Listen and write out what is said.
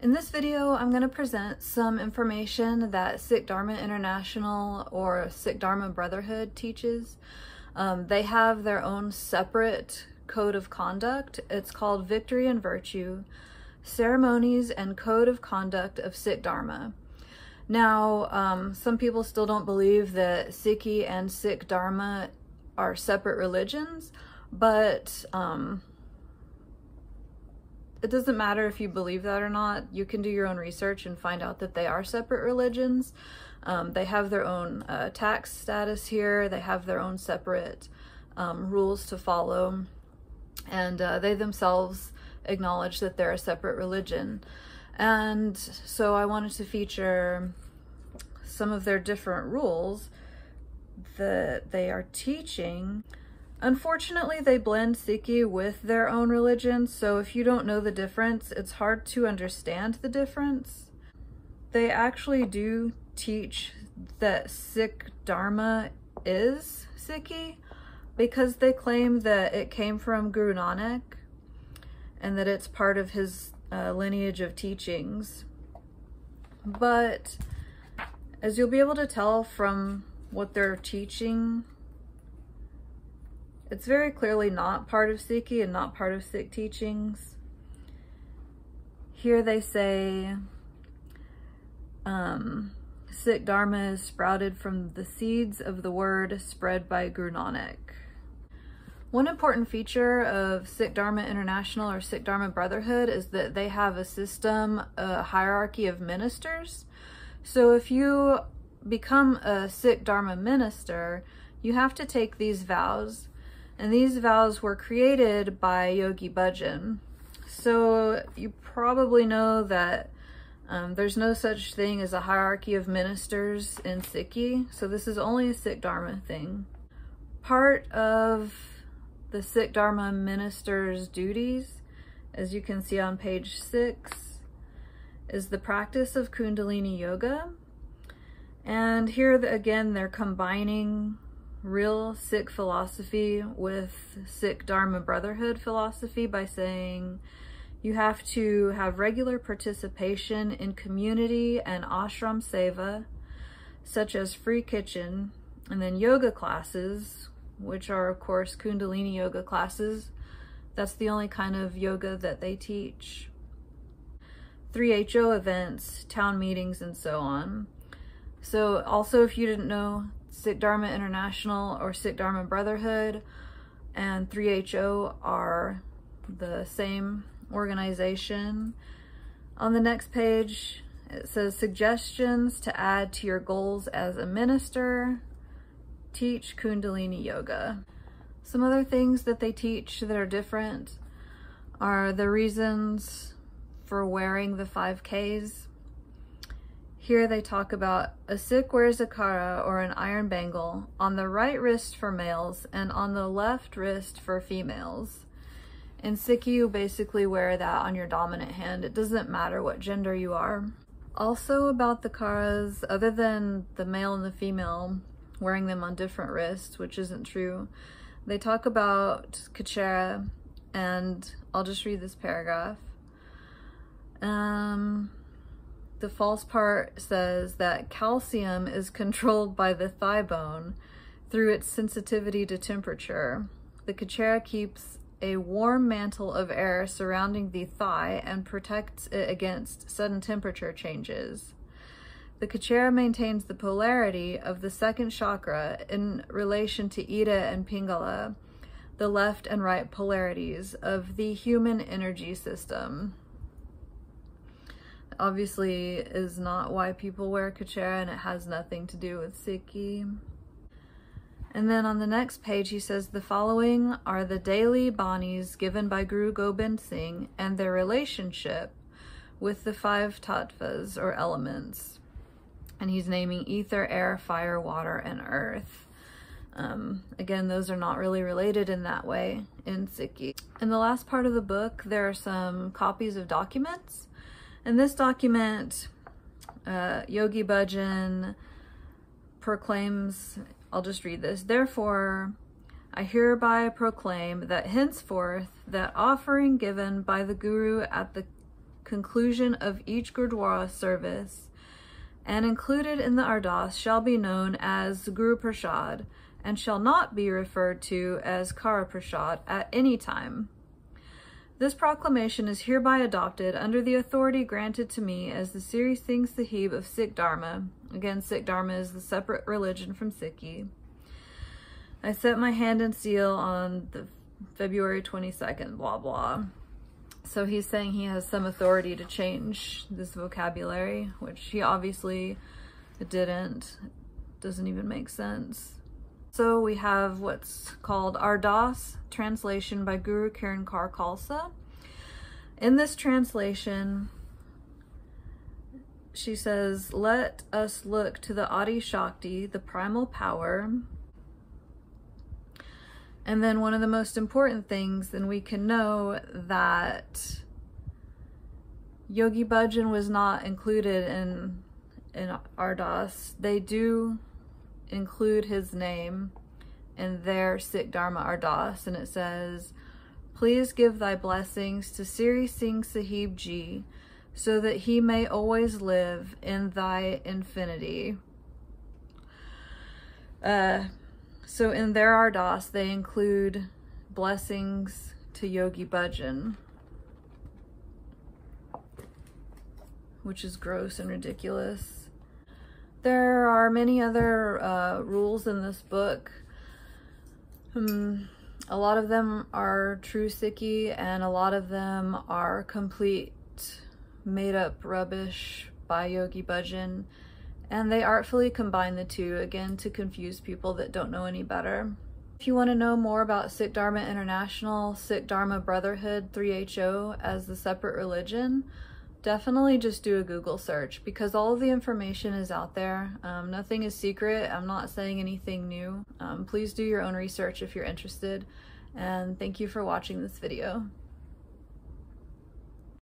In this video, I'm going to present some information that Sikh Dharma International or Sikh Dharma Brotherhood teaches. Um, they have their own separate code of conduct. It's called Victory and Virtue, Ceremonies and Code of Conduct of Sikh Dharma. Now, um, some people still don't believe that Sikhi and Sikh Dharma are separate religions, but um, it doesn't matter if you believe that or not. You can do your own research and find out that they are separate religions. Um, they have their own uh, tax status here. They have their own separate um, rules to follow. And uh, they themselves acknowledge that they're a separate religion. And so I wanted to feature some of their different rules that they are teaching. Unfortunately, they blend Sikhi with their own religion, so if you don't know the difference, it's hard to understand the difference. They actually do teach that Sikh Dharma is Sikhi because they claim that it came from Guru Nanak and that it's part of his uh, lineage of teachings. But as you'll be able to tell from what they're teaching it's very clearly not part of Sikhi and not part of Sikh teachings. Here they say, um, Sikh Dharma is sprouted from the seeds of the word spread by Guru Nanak. One important feature of Sikh Dharma International or Sikh Dharma Brotherhood is that they have a system, a hierarchy of ministers. So if you become a Sikh Dharma minister, you have to take these vows and these vows were created by Yogi Bhajan. So you probably know that um, there's no such thing as a hierarchy of ministers in Sikhi, so this is only a Sikh Dharma thing. Part of the Sikh Dharma minister's duties, as you can see on page six, is the practice of Kundalini Yoga. And here again, they're combining real Sikh philosophy with Sikh Dharma Brotherhood philosophy by saying you have to have regular participation in community and ashram seva, such as free kitchen, and then yoga classes, which are of course Kundalini yoga classes. That's the only kind of yoga that they teach. 3HO events, town meetings, and so on. So also if you didn't know, Sikh Dharma International or Sikh Dharma Brotherhood and 3HO are the same organization. On the next page, it says suggestions to add to your goals as a minister, teach Kundalini Yoga. Some other things that they teach that are different are the reasons for wearing the 5Ks here they talk about a Sikh wears a kara or an iron bangle on the right wrist for males and on the left wrist for females. In Sikhi, you basically wear that on your dominant hand. It doesn't matter what gender you are. Also about the karas, other than the male and the female wearing them on different wrists, which isn't true, they talk about kachera, and I'll just read this paragraph. Um, the false part says that calcium is controlled by the thigh bone through its sensitivity to temperature. The Kachera keeps a warm mantle of air surrounding the thigh and protects it against sudden temperature changes. The Kachera maintains the polarity of the second chakra in relation to Ida and Pingala, the left and right polarities of the human energy system obviously is not why people wear kachera and it has nothing to do with Sikhi. And then on the next page, he says, the following are the daily banis given by Guru Gobind Singh and their relationship with the five tattvas or elements. And he's naming ether, air, fire, water, and earth. Um, again, those are not really related in that way in Sikhi. In the last part of the book, there are some copies of documents in this document, uh, Yogi Bhajan proclaims, I'll just read this, therefore, I hereby proclaim that henceforth that offering given by the Guru at the conclusion of each Gurdwara service, and included in the Ardas shall be known as Guru Prasad, and shall not be referred to as Kara Prasad at any time. This proclamation is hereby adopted under the authority granted to me as the Siri Singh Sahib of Sikh Dharma. Again, Sikh Dharma is the separate religion from Sikhi. I set my hand and seal on the February 22nd, blah, blah. So he's saying he has some authority to change this vocabulary, which he obviously didn't. Doesn't even make sense. So we have what's called Ardas, translation by Guru Kiran Kaur Khalsa. In this translation, she says, let us look to the Adi Shakti, the primal power. And then one of the most important things, then we can know that Yogi Bhajan was not included in in Ardas. They do include his name in their Sikh Dharma Ardas, and it says, Please give thy blessings to Siri Singh Sahib Ji, so that he may always live in thy infinity. Uh, so in their Ardas, they include blessings to Yogi Bhajan, which is gross and ridiculous. There are many other uh, rules in this book. Um, a lot of them are true Sikhi and a lot of them are complete made up rubbish by Yogi Bhajan. And they artfully combine the two, again, to confuse people that don't know any better. If you want to know more about Sikh Dharma International, Sikh Dharma Brotherhood 3HO as the separate religion, definitely just do a Google search because all of the information is out there. Um, nothing is secret. I'm not saying anything new. Um, please do your own research if you're interested. And thank you for watching this video.